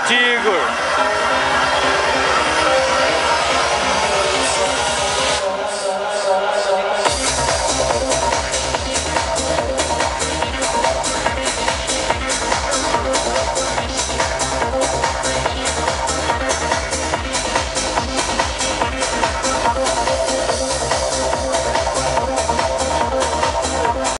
seu.